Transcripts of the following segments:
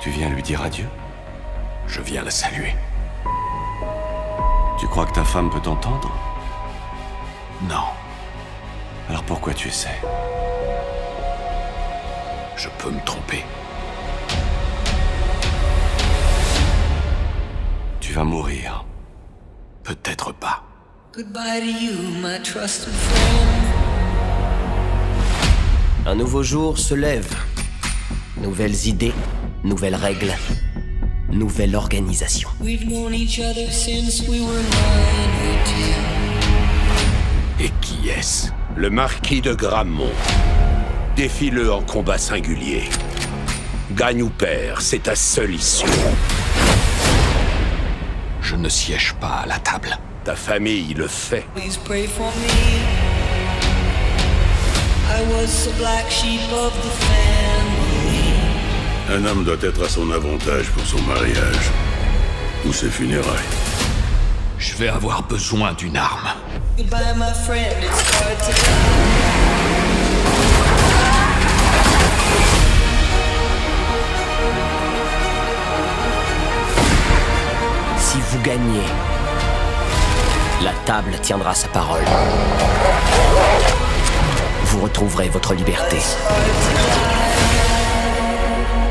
Tu viens lui dire adieu? Je viens la saluer. Tu crois que ta femme peut t'entendre? Non, Alors pourquoi tu essaies? Je peux me tromper. Tu vas mourir. Peut-être pas. Goodbye to you, my trusted friend. Un nouveau jour se lève. Nouvelles idées, nouvelles règles, nouvelle organisation. We've known each other since we were nine or ten. Et qui est-ce? Le marquis de Grammont. Défie-le en combat singulier. Gagne ou perd, c'est ta seule issue. Je ne siège pas à la table. Ta famille le fait. Please pray for me. I was the black sheep of the family. Un homme doit être à son avantage pour son mariage ou ses funérailles. Je vais avoir besoin d'une arme. Goodbye, my friend. It's hard to die. Si vous gagnez, la table tiendra sa parole. Vous retrouverez votre liberté.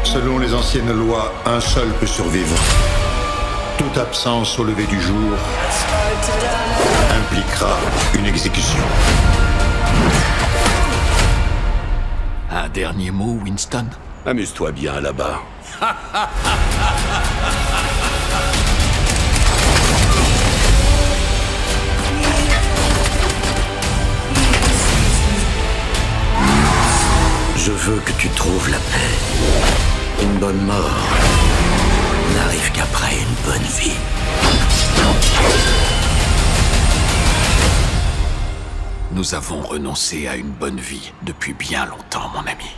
Selon les anciennes lois, un seul peut survivre. Toute absence au lever du jour impliquera une exécution. Un dernier mot, Winston? Amuse-toi bien là-bas. Je veux que tu trouves la paix. Bonne mort n'arrive qu'après une bonne vie. Nous avons renoncé à une bonne vie depuis bien longtemps, mon ami.